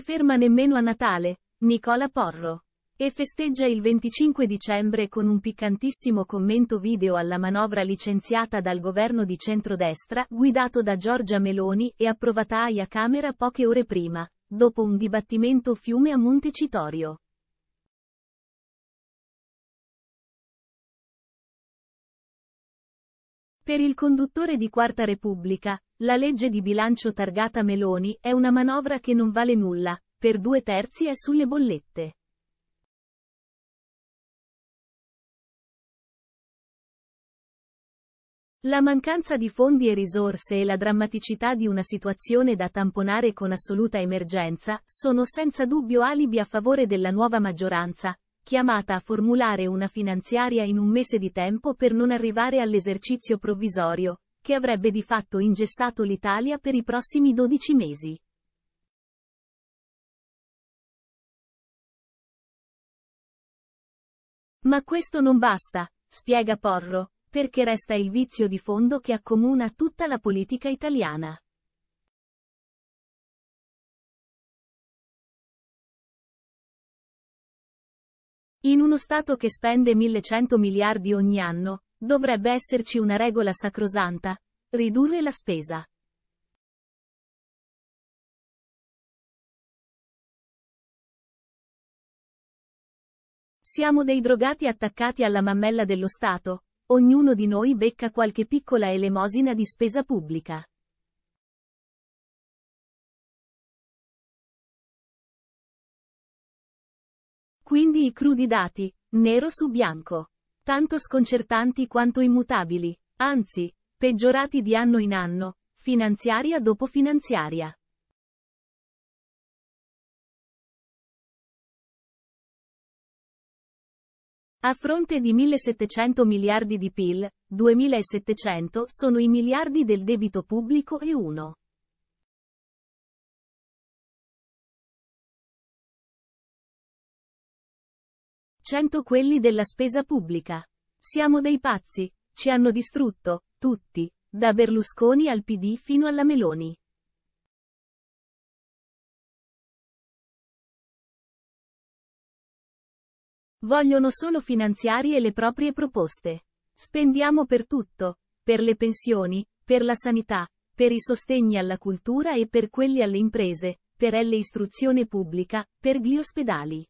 ferma nemmeno a Natale, Nicola Porro. E festeggia il 25 dicembre con un piccantissimo commento video alla manovra licenziata dal governo di centrodestra, guidato da Giorgia Meloni e approvata a Camera poche ore prima, dopo un dibattimento fiume a Montecitorio. Per il conduttore di Quarta Repubblica, la legge di bilancio targata Meloni è una manovra che non vale nulla, per due terzi è sulle bollette. La mancanza di fondi e risorse e la drammaticità di una situazione da tamponare con assoluta emergenza sono senza dubbio alibi a favore della nuova maggioranza, chiamata a formulare una finanziaria in un mese di tempo per non arrivare all'esercizio provvisorio, che avrebbe di fatto ingessato l'Italia per i prossimi 12 mesi. Ma questo non basta, spiega Porro, perché resta il vizio di fondo che accomuna tutta la politica italiana. In uno Stato che spende 1100 miliardi ogni anno, dovrebbe esserci una regola sacrosanta, ridurre la spesa. Siamo dei drogati attaccati alla mammella dello Stato, ognuno di noi becca qualche piccola elemosina di spesa pubblica. Quindi i crudi dati, nero su bianco. Tanto sconcertanti quanto immutabili, anzi, peggiorati di anno in anno, finanziaria dopo finanziaria. A fronte di 1700 miliardi di PIL, 2700 sono i miliardi del debito pubblico e 1. 100 quelli della spesa pubblica. Siamo dei pazzi, ci hanno distrutto, tutti, da Berlusconi al PD fino alla Meloni. Vogliono solo finanziarie le proprie proposte. Spendiamo per tutto, per le pensioni, per la sanità, per i sostegni alla cultura e per quelli alle imprese, per l'istruzione pubblica, per gli ospedali.